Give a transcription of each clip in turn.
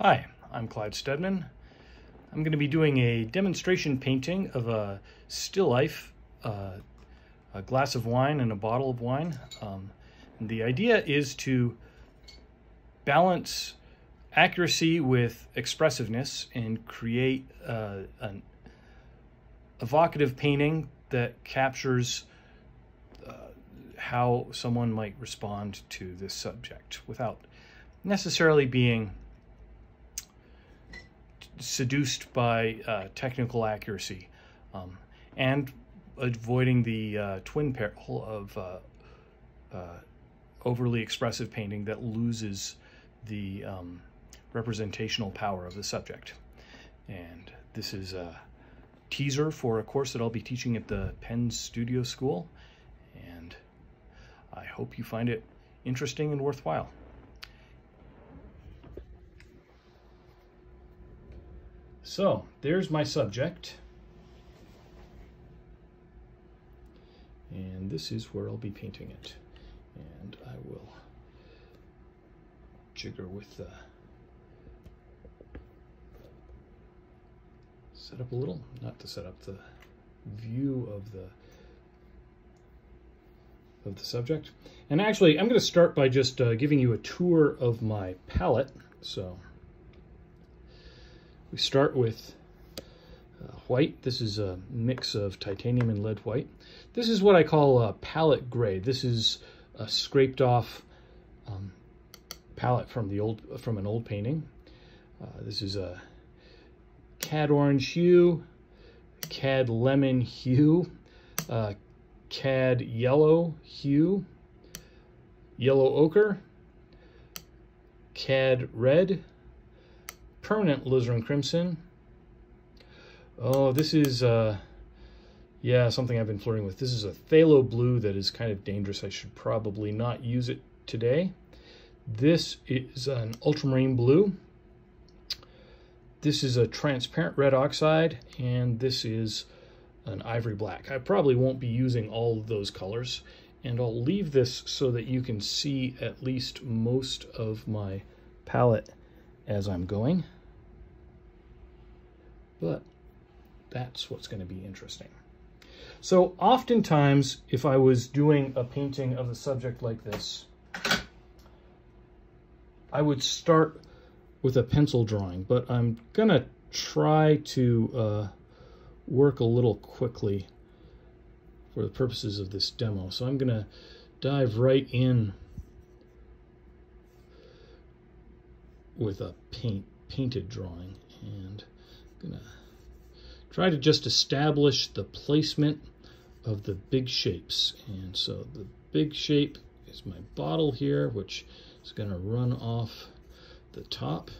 Hi, I'm Clyde Steadman. I'm going to be doing a demonstration painting of a still life, uh, a glass of wine and a bottle of wine. Um, the idea is to balance accuracy with expressiveness and create uh, an evocative painting that captures uh, how someone might respond to this subject without necessarily being seduced by uh, technical accuracy um, and avoiding the uh, twin peril of uh, uh, overly expressive painting that loses the um, representational power of the subject. And this is a teaser for a course that I'll be teaching at the Penn Studio School. And I hope you find it interesting and worthwhile. So there's my subject. And this is where I'll be painting it. And I will jigger with the set up a little, not to set up the view of the of the subject. And actually, I'm going to start by just uh, giving you a tour of my palette. So we start with uh, white. This is a mix of titanium and lead white. This is what I call a palette gray. This is a scraped off um, palette from the old from an old painting. Uh, this is a cad orange hue, cad lemon hue, uh, cad yellow hue, yellow ochre, cad red, permanent alizarin crimson. Oh, this is, uh, yeah, something I've been flirting with. This is a phthalo blue that is kind of dangerous. I should probably not use it today. This is an ultramarine blue. This is a transparent red oxide, and this is an ivory black. I probably won't be using all of those colors, and I'll leave this so that you can see at least most of my palette as I'm going but that's what's going to be interesting. So oftentimes, if I was doing a painting of the subject like this, I would start with a pencil drawing, but I'm going to try to uh, work a little quickly for the purposes of this demo. So I'm going to dive right in with a paint painted drawing and gonna try to just establish the placement of the big shapes. And so the big shape is my bottle here, which is gonna run off the top.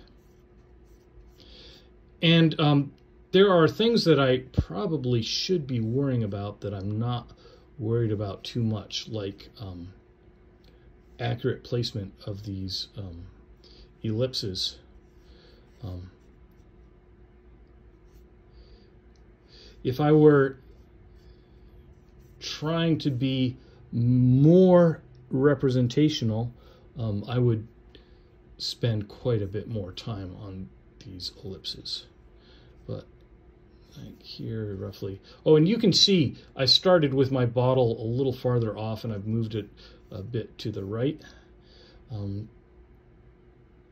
And um, there are things that I probably should be worrying about that I'm not worried about too much, like um, accurate placement of these um, ellipses. Um, if I were trying to be more representational, um, I would spend quite a bit more time on these ellipses. But like here roughly. Oh, and you can see I started with my bottle a little farther off and I've moved it a bit to the right. Um,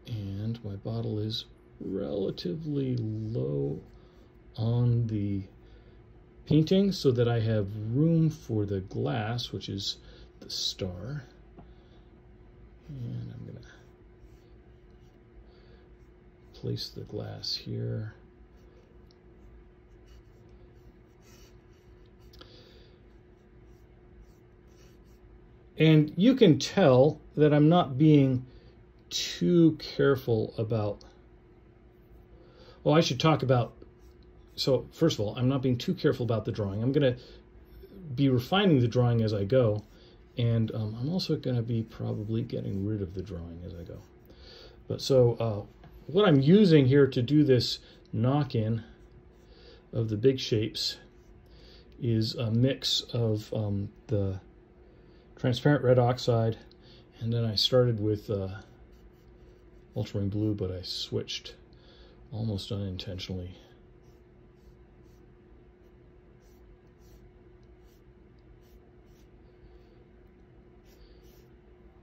and my bottle is relatively low on the painting so that I have room for the glass, which is the star. And I'm going to place the glass here. And you can tell that I'm not being too careful about, well, I should talk about so first of all, I'm not being too careful about the drawing. I'm going to be refining the drawing as I go, and um, I'm also going to be probably getting rid of the drawing as I go. But so uh, what I'm using here to do this knock-in of the big shapes is a mix of um, the transparent red oxide, and then I started with uh, ultramarine blue, but I switched almost unintentionally.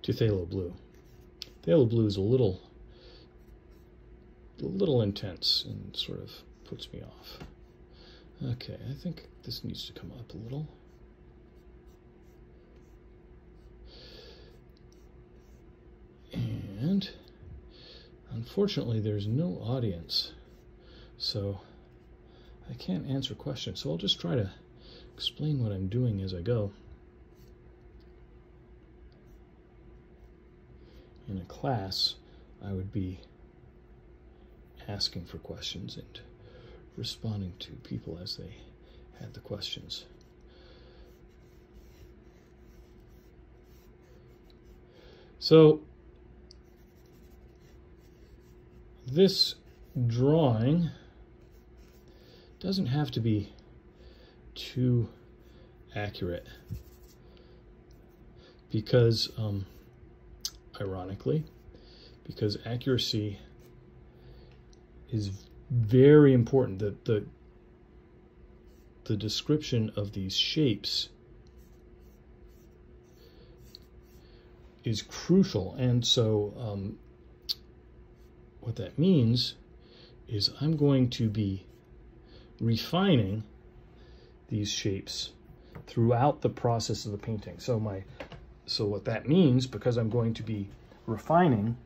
To phthalo blue. Phthalo blue is a little, a little intense and sort of puts me off. Okay, I think this needs to come up a little. And unfortunately, there's no audience, so I can't answer questions. So I'll just try to explain what I'm doing as I go. In a class, I would be asking for questions and responding to people as they had the questions. So this drawing doesn't have to be too accurate because um, ironically because accuracy is very important the the the description of these shapes is crucial and so um, what that means is I'm going to be refining these shapes throughout the process of the painting. So my so what that means, because I'm going to be refining,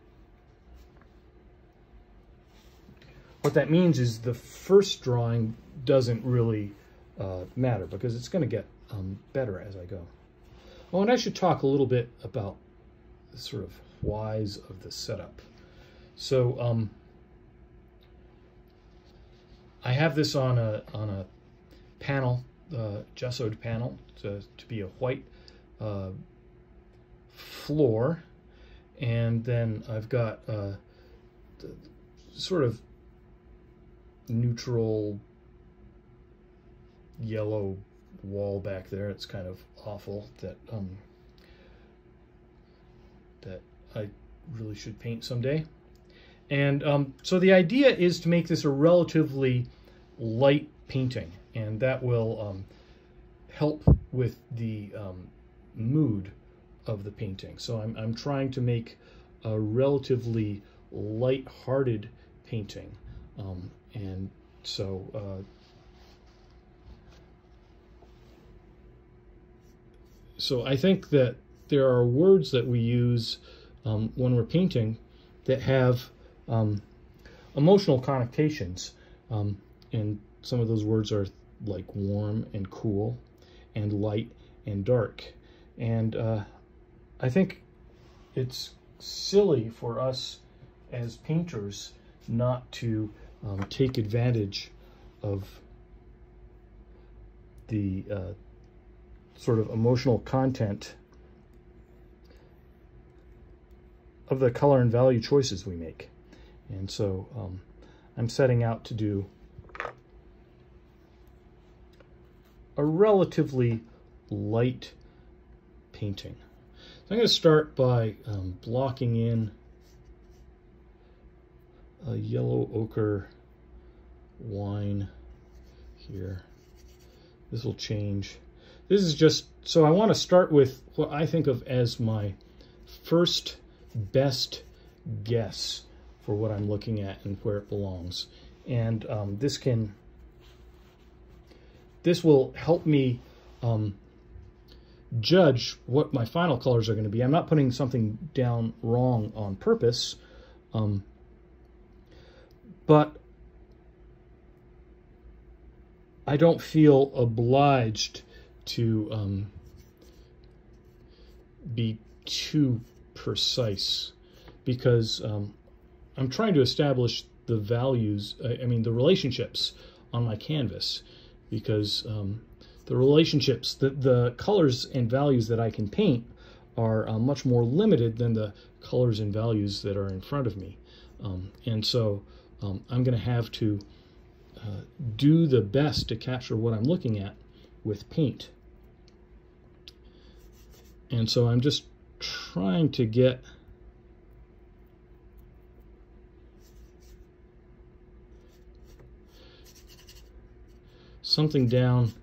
what that means is the first drawing doesn't really uh, matter because it's going to get um, better as I go. Oh, and I should talk a little bit about the sort of whys of the setup. So um, I have this on a on a panel, uh, gessoed panel, to, to be a white uh, floor, and then I've got uh, sort of neutral yellow wall back there. It's kind of awful that um, that I really should paint someday. And um, so the idea is to make this a relatively light painting, and that will um, help with the um, mood of the painting. So I'm, I'm trying to make a relatively light-hearted painting. Um, and so uh, so I think that there are words that we use um, when we're painting that have um, emotional connotations. Um, and some of those words are like warm and cool and light and dark. And uh, I think it's silly for us as painters not to um, take advantage of the uh, sort of emotional content of the color and value choices we make. And so um, I'm setting out to do a relatively light painting. So I'm going to start by um, blocking in a yellow ochre wine here. This will change. This is just, so I want to start with what I think of as my first best guess for what I'm looking at and where it belongs. And um, this can, this will help me um, judge what my final colors are going to be. I'm not putting something down wrong on purpose, um, but I don't feel obliged to um, be too precise because um, I'm trying to establish the values, I, mean, the relationships on my canvas because um, the relationships, the, the colors and values that I can paint are uh, much more limited than the colors and values that are in front of me. Um, and so um, I'm going to have to uh, do the best to capture what I'm looking at with paint. And so I'm just trying to get something down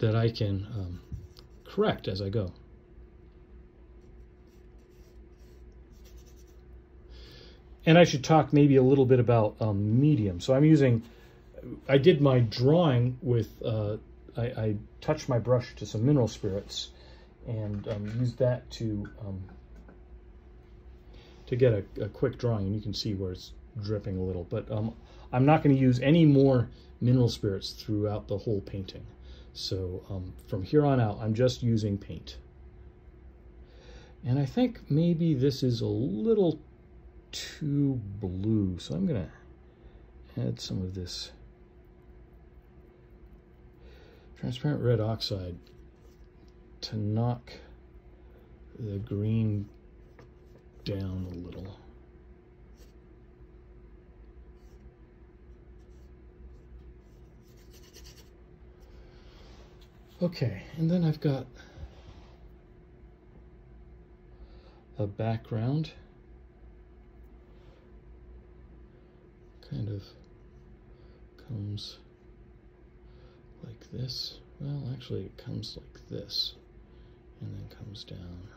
that I can um, correct as I go. And I should talk maybe a little bit about um, medium. So I'm using, I did my drawing with, uh, I, I, touched my brush to some mineral spirits and um, used that to um, to get a, a, quick drawing. And you can see where it's dripping a little. But um, I'm not going to use any more mineral spirits throughout the whole painting. So um, from here on out, I'm just using paint. And I think maybe this is a little too blue. So I'm to add some of this transparent red oxide to knock the green down a little. Okay, and then I've got a background kind of comes like this. Well, actually it comes like this and then comes down.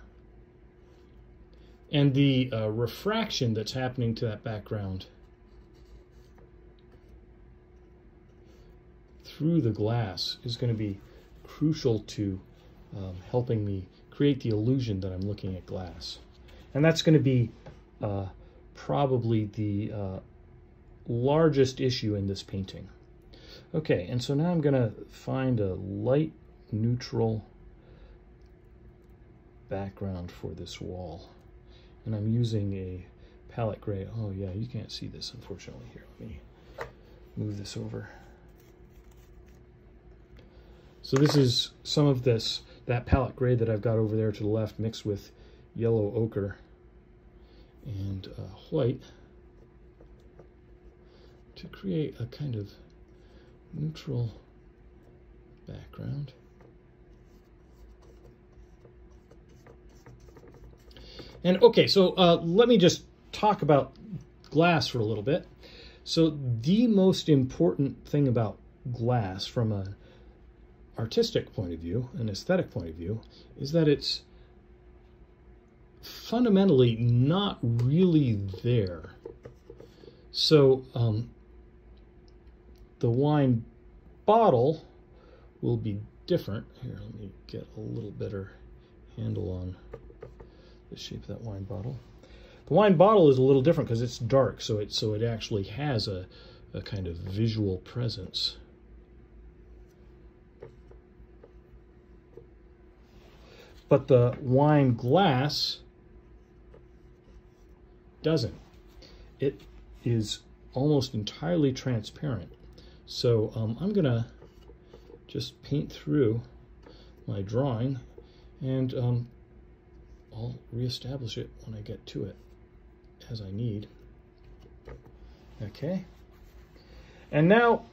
And the uh, refraction that's happening to that background through the glass is going to be crucial to um, helping me create the illusion that I'm looking at glass. And that's going to be uh, probably the uh, largest issue in this painting. Okay, and so now I'm going to find a light neutral background for this wall. And I'm using a palette gray. Oh yeah, you can't see this unfortunately here. Let me move this over. So this is some of this, that palette gray that I've got over there to the left mixed with yellow ochre and uh, white to create a kind of neutral background. And okay, so uh, let me just talk about glass for a little bit. So the most important thing about glass from an artistic point of view, an aesthetic point of view, is that it's fundamentally not really there. So um, the wine bottle will be different. Here, let me get a little better handle on the shape of that wine bottle. The wine bottle is a little different because it's dark, so it so it actually has a, a kind of visual presence. But the wine glass doesn't. It is almost entirely transparent. So um, I'm going to just paint through my drawing and um, I'll reestablish it when I get to it as I need. Okay. And now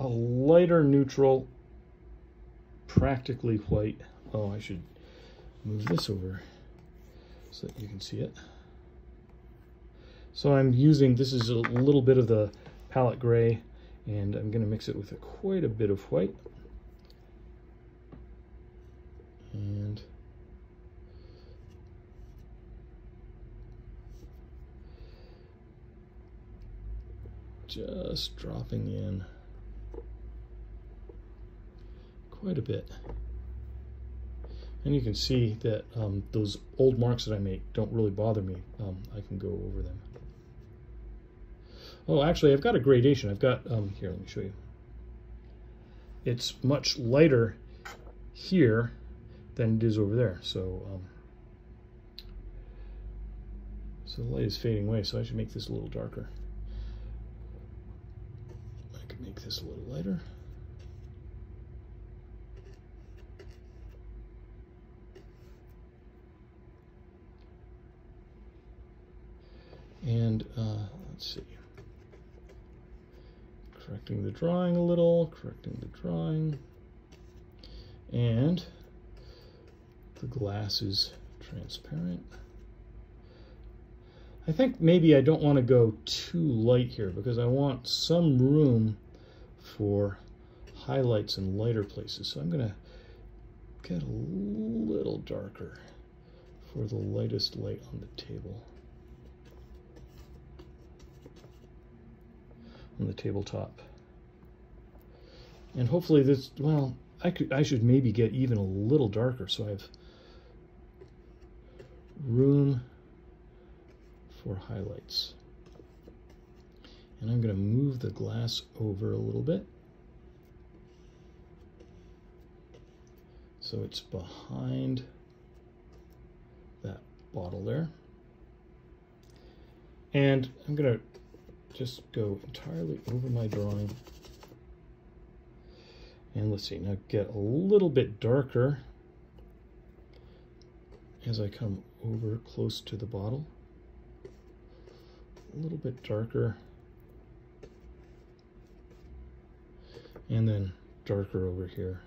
a lighter neutral, practically white. Oh, I should move this over so that you can see it. So I'm using, this is a little bit of the palette gray, and I'm going to mix it with a, quite a bit of white. And just dropping in quite a bit. And you can see that um, those old marks that I make don't really bother me. Um, I can go over them. Oh, actually, I've got a gradation. I've got, um, here, let me show you. It's much lighter here than it is over there. So, um, so the light is fading away, so I should make this a little darker. I can make this a little lighter. And uh, let's see. Correcting the drawing a little, correcting the drawing. And the glass is transparent. I think maybe I don't want to go too light here because I want some room for highlights and lighter places. So I'm going to get a little darker for the lightest light on the table. On the tabletop. And hopefully this, well, I could, I should maybe get even a little darker so I have room for highlights. And I'm going to move the glass over a little bit. So it's behind that bottle there. And I'm going to just go entirely over my drawing. And let's see, now get a little bit darker as I come over close to the bottle. A little bit darker. And then darker over here.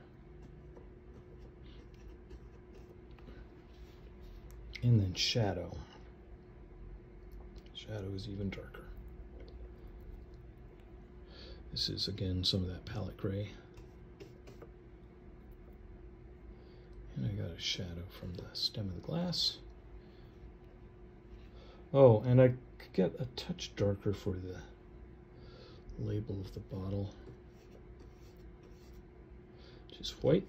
And then shadow. Shadow is even darker. This is again some of that palette gray. And I got a shadow from the stem of the glass. Oh, and I could get a touch darker for the label of the bottle, Just white.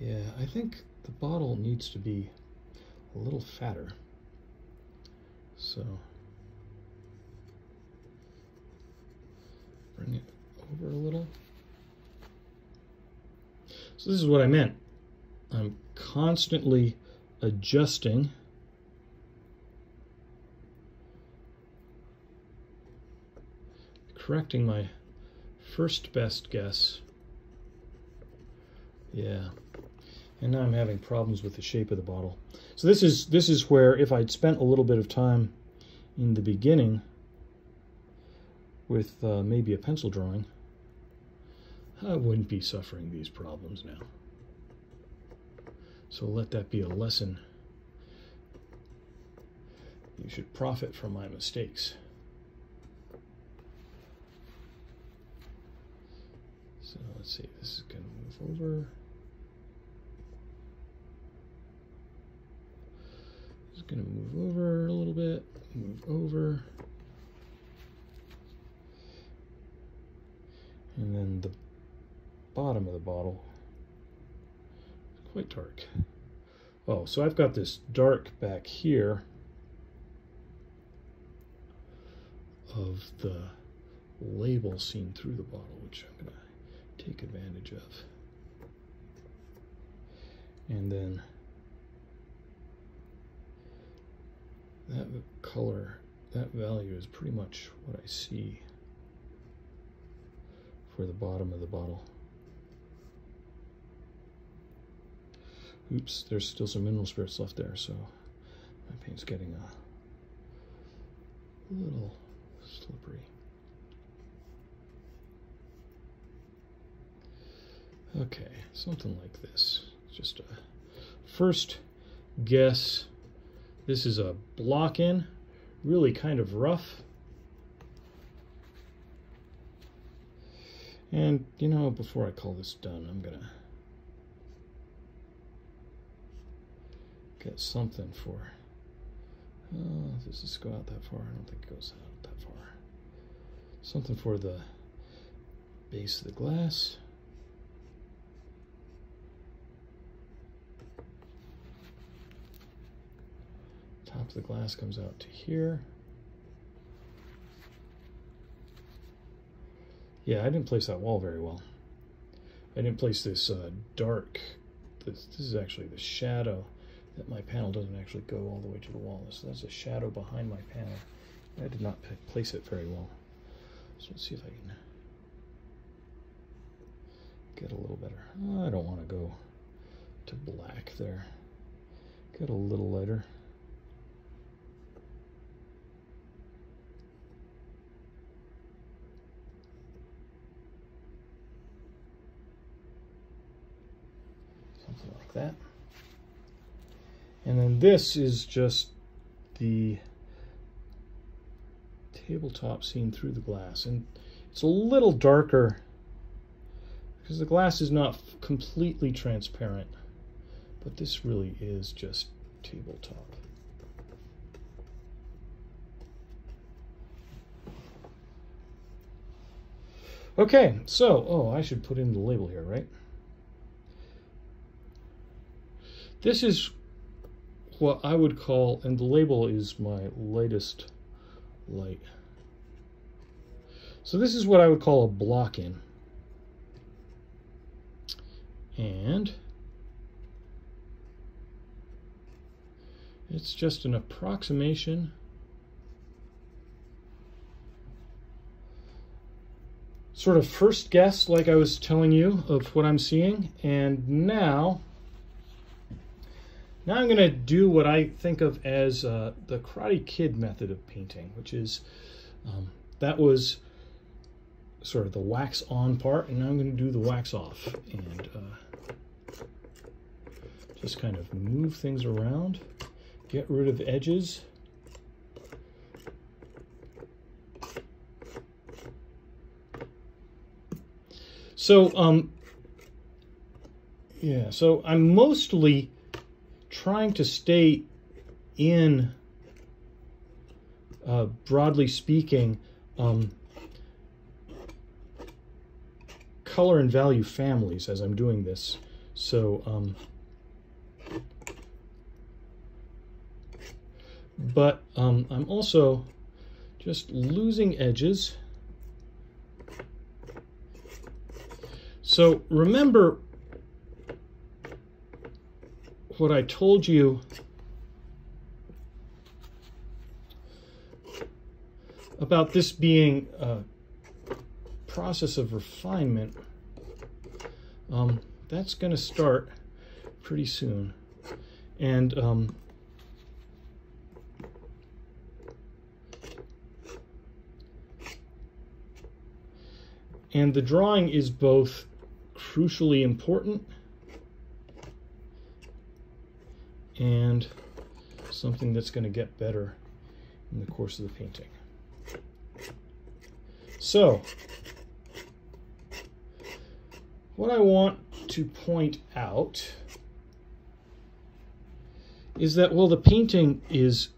Yeah, I think the bottle needs to be a little fatter. So bring it over a little. So this is what I meant. I'm constantly adjusting correcting my first best guess. Yeah. And now I'm having problems with the shape of the bottle. So this is this is where if I'd spent a little bit of time in the beginning with uh, maybe a pencil drawing, I wouldn't be suffering these problems now. So let that be a lesson. You should profit from my mistakes. So let's see, this is going to move over. Just to move over a little bit, move over. And then the bottom of the bottle quite dark. Oh, so I've got this dark back here of the label seen through the bottle, which I'm to take advantage of. And then that color, that value is pretty much what I see for the bottom of the bottle. Oops, there's still some mineral spirits left there, so my paint's getting a little slippery. Okay, something like this. Just a first guess. This is a block in, really kind of rough. And, you know, before I call this done, I'm going to get something for... Oh, does this go out that far? I don't think it goes out that far. Something for the base of the glass. The glass comes out to here. Yeah, I didn't place that wall very well. I didn't place this uh, dark, this, this, is actually the shadow that my panel doesn't actually go all the way to the wall. So that's a shadow behind my panel. I did not place it very well. So let's see if I can get a little better. I don't want to go to black there. Get a little lighter. That. And then this is just the tabletop seen through the glass. And it's a little darker because the glass is not completely transparent, but this really is just tabletop. Okay, so, oh, I should put in the label here, right? This is what I would call, and the label is my latest light. So this is what I would call a block-in. And it's just an approximation sort of first guess, like I was telling you, of what I'm seeing. And now, now I'm going to do what I think of as uh, the Karate Kid method of painting, which is um, that was sort of the wax on part, and now I'm going to do the wax off. And uh, just kind of move things around, get rid of edges. So, um, yeah, so I'm mostly trying to stay in, uh, broadly speaking, um, color and value families as I'm doing this. So, um, but um, I'm also just losing edges. So remember what I told you about this being a process of refinement. Um, that's going to start pretty soon. And um, and the drawing is both crucially important and something that's going to get better in the course of the painting. So, what I want to point out is that, well, the painting is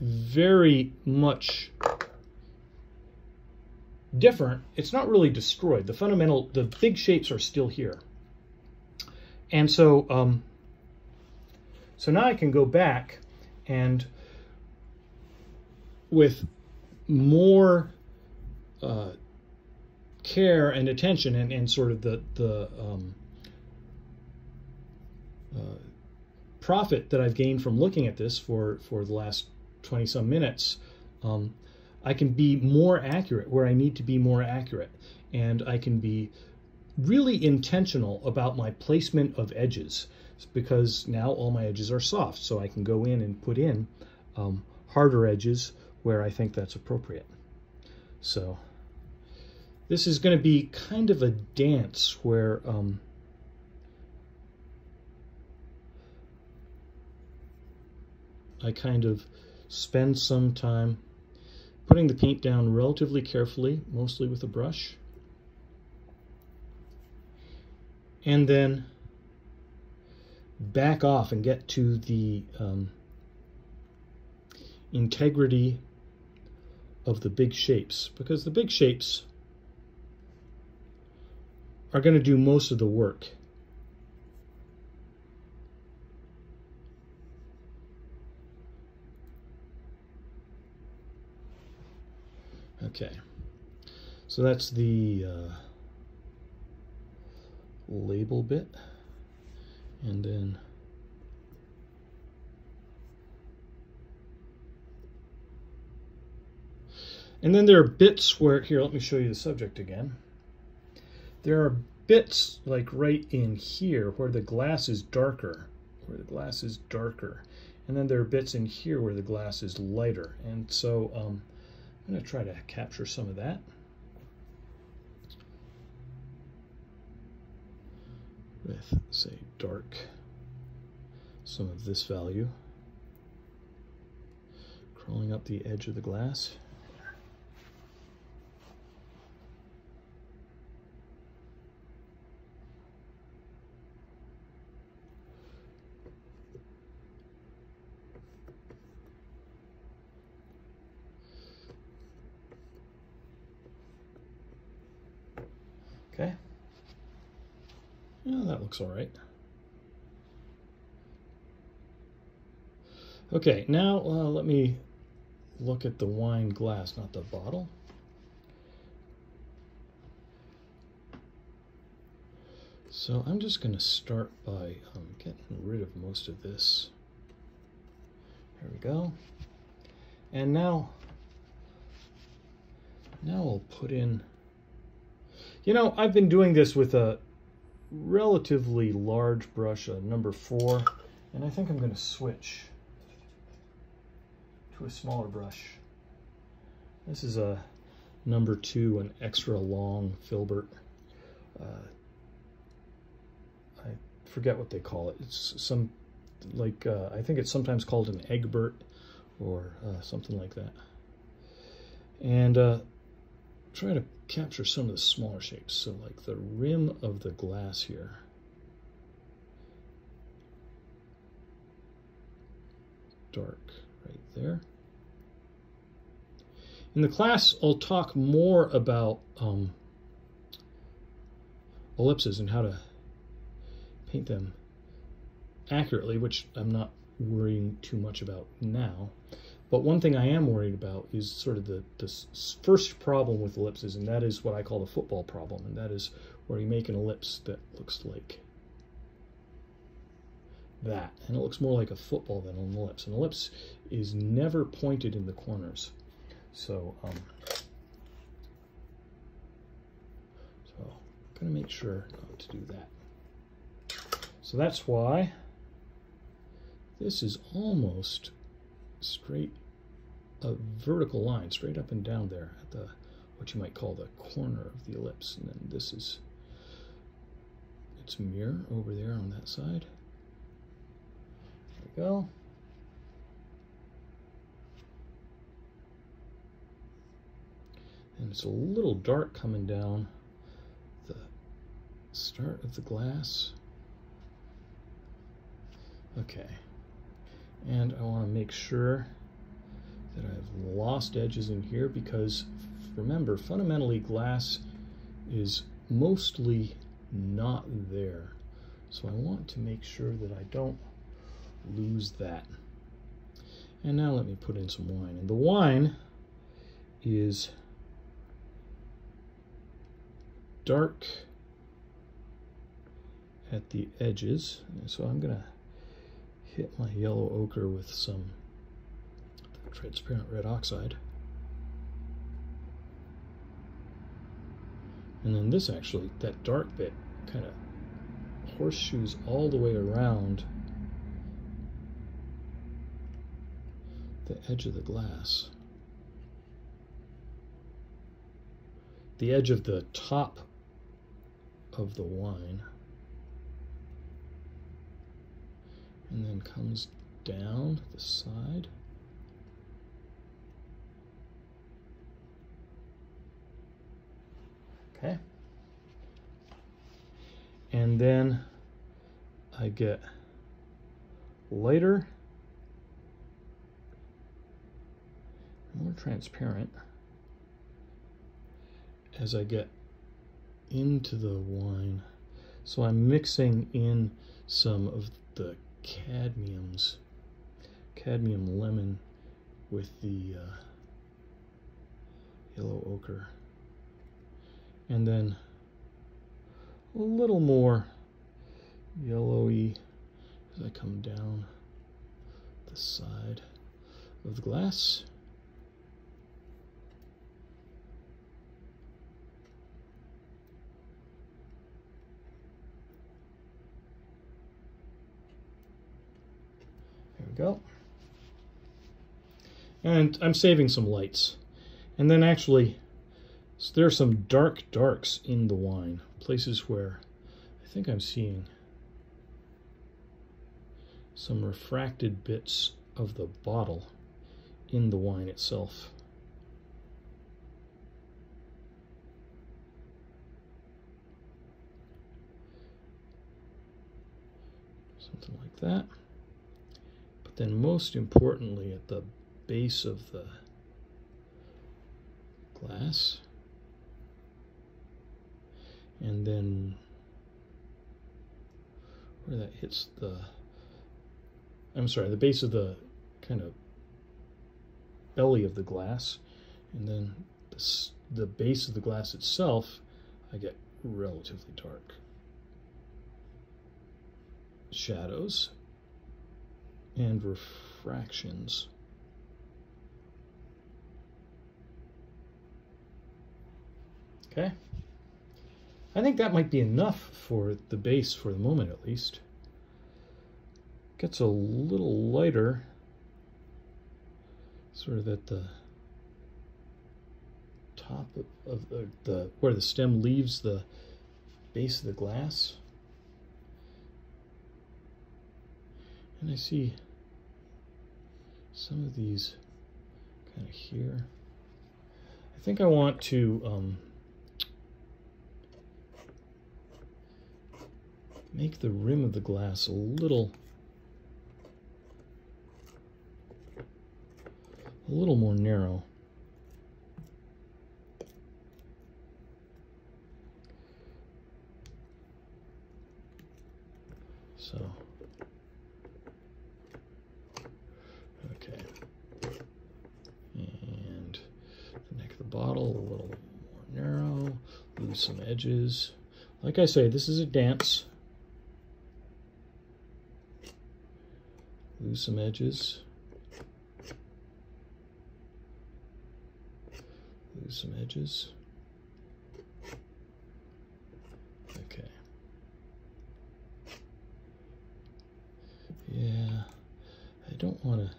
very much different, it's not really destroyed. The fundamental, the big shapes are still here. And so, um, so now I can go back and with more uh, care and attention and, and sort of the, the um, uh, profit that I've gained from looking at this for, for the last 20 some minutes, um, I can be more accurate where I need to be more accurate. And I can be really intentional about my placement of edges because now all my edges are soft. So I can go in and put in um, harder edges where I think that's appropriate. So this is going to be kind of a dance where um, I kind of spend some time putting the paint down relatively carefully, mostly with a brush. And then back off and get to the um, integrity of the big shapes because the big shapes are going to do most of the work. Okay, so that's the uh, label bit, and then and then there are bits where, here, let me show you the subject again. There are bits like right in here where the glass is darker, where the glass is darker. And then there are bits in here where the glass is lighter. And so um, I'm going to try to capture some of that. With, say, dark, some of this value crawling up the edge of the glass. Okay. Yeah, that looks all right. Okay, now uh, let me look at the wine glass, not the bottle. So I'm just going to start by um, getting rid of most of this. There we go. And now, now I'll put in, you know, I've been doing this with a relatively large brush, a number four, and I think I'm going to switch to a smaller brush. This is a number two, an extra long filbert. Uh, I forget what they call it. It's some, like, uh, I think it's sometimes called an Egbert or uh, something like that. And uh, try to capture some of the smaller shapes. So like the rim of the glass here. Dark right there. In the class, I'll talk more about um, ellipses and how to paint them accurately, which I'm not worrying too much about now. But one thing I am worried about is sort of the, the first problem with ellipses, and that is what I call the football problem, and that is where you make an ellipse that looks like that. And it looks more like a football than an ellipse. An ellipse is never pointed in the corners. So, um, so I'm going to make sure not to do that. So that's why this is almost straight, a vertical line straight up and down there at the, what you might call the corner of the ellipse. And then this is its mirror over there on that side. There we go. and it's a little dark coming down the start of the glass. Okay, and I want to make sure that I've lost edges in here because remember, fundamentally glass is mostly not there. So I want to make sure that I don't lose that. And now let me put in some wine. And the wine is dark at the edges. So I'm going to hit my yellow ochre with some transparent red oxide. And then this actually, that dark bit kind of horseshoes all the way around the edge of the glass. The edge of the top of the wine and then comes down the side. Okay. And then I get lighter, more transparent as I get into the wine. So I'm mixing in some of the cadmiums, cadmium lemon with the uh, yellow ochre. And then a little more yellowy as I come down the side of the glass. Go. And I'm saving some lights. And then actually, there are some dark darks in the wine, places where I think I'm seeing some refracted bits of the bottle in the wine itself. Something like that. Then most importantly at the base of the glass. And then where that hits the I'm sorry the base of the kind of belly of the glass. And then the, the base of the glass itself I get relatively dark shadows and refractions okay I think that might be enough for the base for the moment at least. Gets a little lighter, sort of at the top of, of the, the, where the stem leaves the base of the glass. And I see some of these kind of here. I think I want to um, make the rim of the glass a little a little more narrow. So, okay. And the neck of the bottle a little more narrow, lose some edges. Like I say, this is a dance. lose some edges. Lose some edges. Okay. Yeah, I don't want to...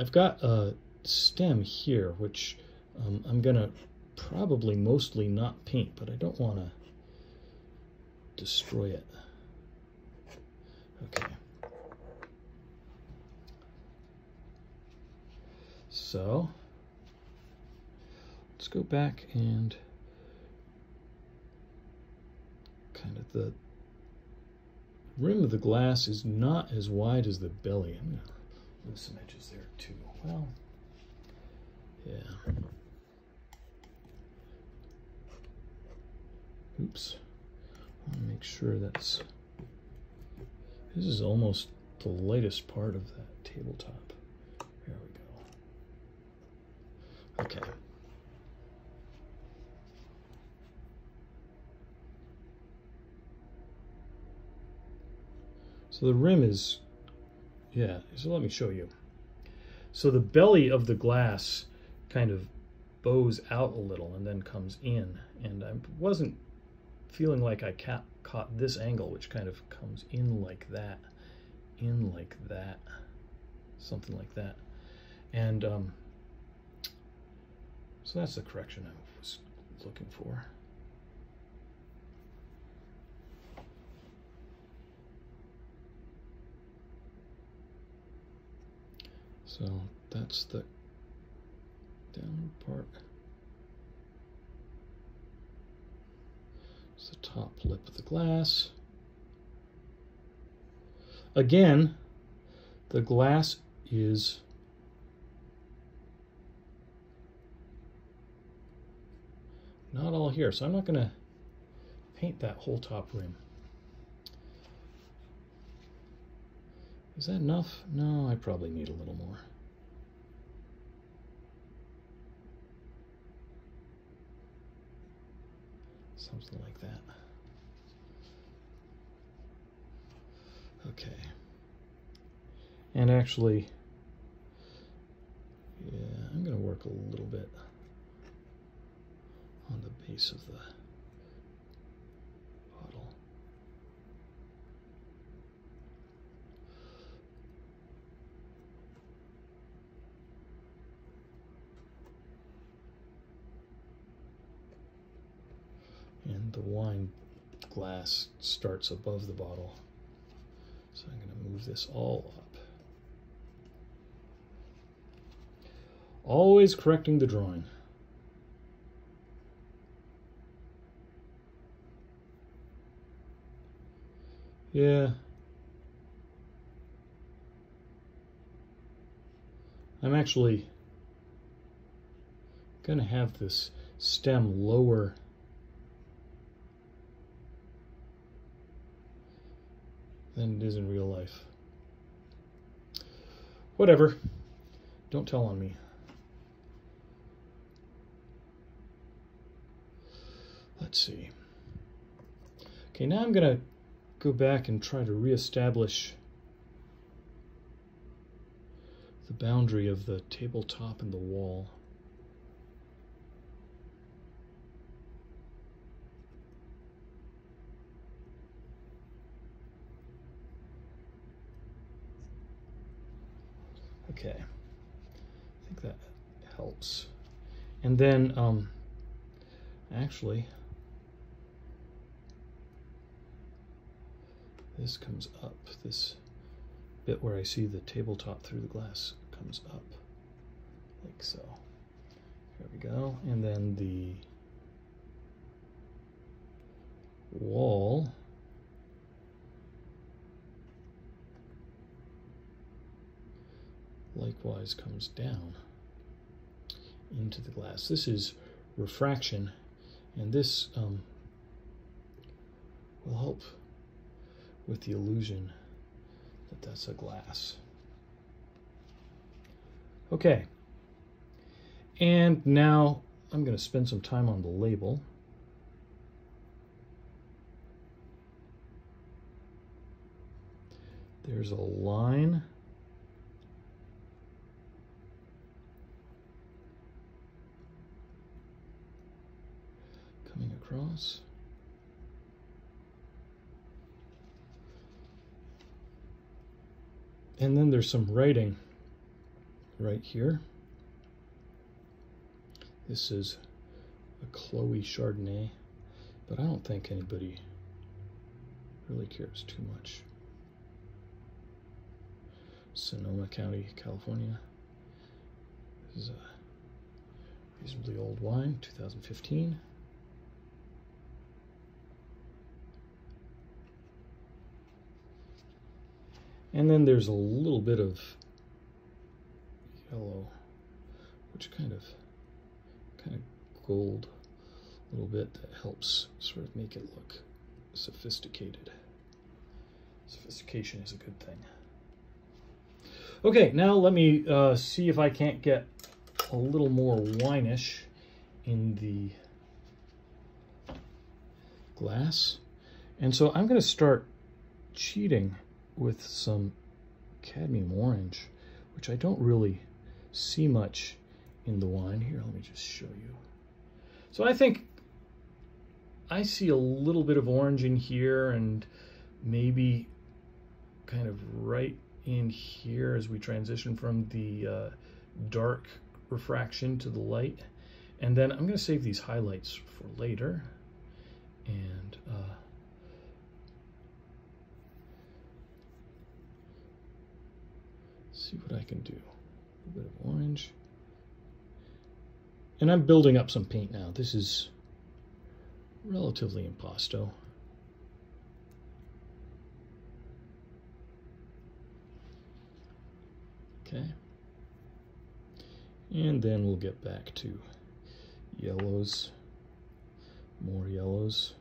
I've got a stem here, which um, I'm going to probably mostly not paint, but I don't want to destroy it. Okay. So let's go back and kind of the rim of the glass is not as wide as the belly. I'm going to lose some edges there too. Well, yeah. Oops. I want to make sure that's... This is almost the lightest part of that tabletop. There we go. Okay. So the rim is, yeah, so let me show you. So the belly of the glass kind of bows out a little and then comes in. And I wasn't feeling like I caught this angle, which kind of comes in like that, in like that, something like that. And um, so that's the correction I was looking for. So that's the downward part. It's the top lip of the glass. Again, the glass is not all here. So I'm not going to paint that whole top rim. Is that enough? No, I probably need a little more. Something like that. Okay. And actually, yeah, I'm going to work a little bit on the base of the bottle. And the wine glass starts above the bottle. So I'm going to this all up. Always correcting the drawing. Yeah. I'm actually going to have this stem lower than it is in real life. Whatever. Don't tell on me. Let's see. Okay, now I'm going to go back and try to reestablish the boundary of the tabletop and the wall. Okay, I think that helps. And then, um, actually, this comes up. This bit where I see the tabletop through the glass comes up, like so. There we go. And then the wall likewise comes down into the glass. This is refraction, and this um, will help with the illusion that that's a glass. Okay, and now I'm going to spend some time on the label. There's a line coming across. And then there's some writing right here. This is a Chloe Chardonnay, but I don't think anybody really cares too much. Sonoma County, California. This is a reasonably old wine, 2015. And then there's a little bit of yellow, which kind of, kind of gold, a little bit that helps sort of make it look sophisticated. Sophistication is a good thing. Okay, now let me uh, see if I can't get a little more winish in the glass. And so I'm going to start cheating with some cadmium orange, which I don't really see much in the wine. Here, let me just show you. So I think I see a little bit of orange in here and maybe kind of right in here as we transition from the uh, dark refraction to the light. And then I'm going to save these highlights for later. And uh, see what I can do. A bit of orange. And I'm building up some paint now. This is relatively impasto. Okay. And then we'll get back to yellows, more yellows.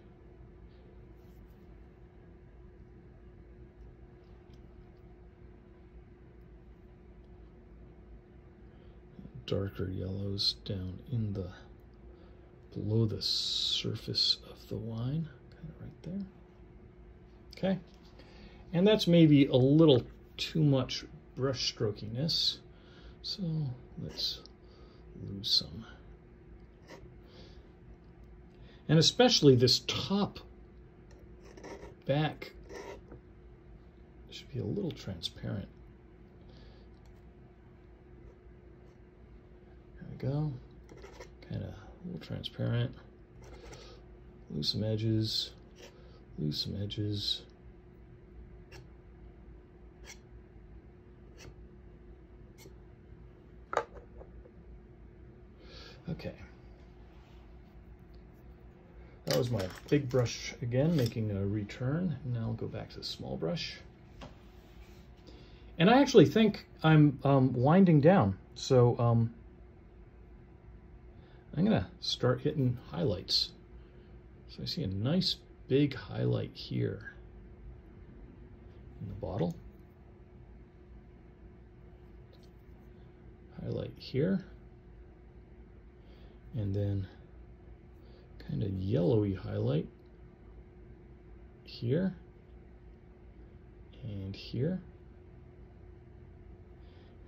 Darker yellows down in the below the surface of the wine, kind of right there. Okay, and that's maybe a little too much brush strokiness, so let's lose some. And especially this top back should be a little transparent. go. Kind of a little transparent. Lose some edges. Lose some edges. Okay. That was my big brush again, making a return. Now I'll go back to the small brush. And I actually think I'm um, winding down. So um, I'm going to uh, start hitting highlights. So I see a nice big highlight here in the bottle. Highlight here. And then kind of yellowy highlight here and here.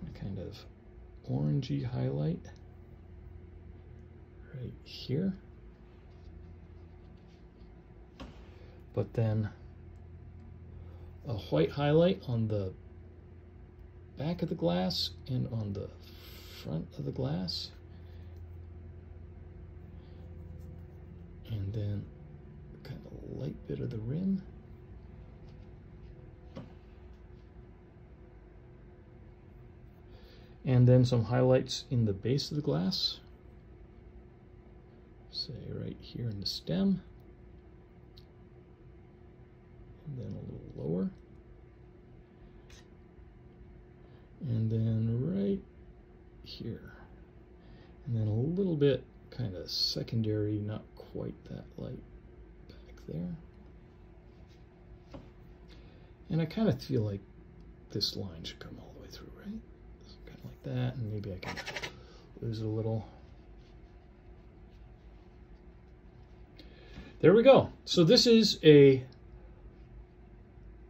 And kind of orangey highlight right here. But then a white highlight on the back of the glass and on the front of the glass. And then kind of light bit of the rim. And then some highlights in the base of the glass. Say right here in the stem. And then a little lower. And then right here. And then a little bit kind of secondary, not quite that light back there. And I kind of feel like this line should come all the way through, right? Kind of like that, and maybe I can lose it a little. There we go. So this is a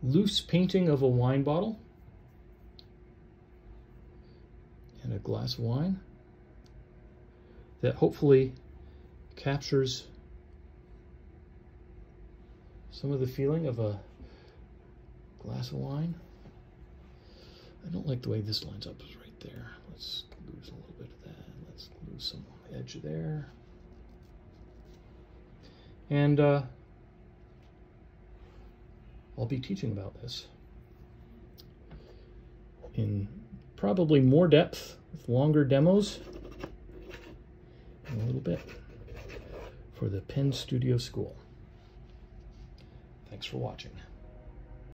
loose painting of a wine bottle and a glass of wine that hopefully captures some of the feeling of a glass of wine. I don't like the way this lines up right there. Let's lose a little bit of that. Let's lose some edge there. And uh, I'll be teaching about this in probably more depth with longer demos in a little bit for the Pen Studio School. Thanks for watching.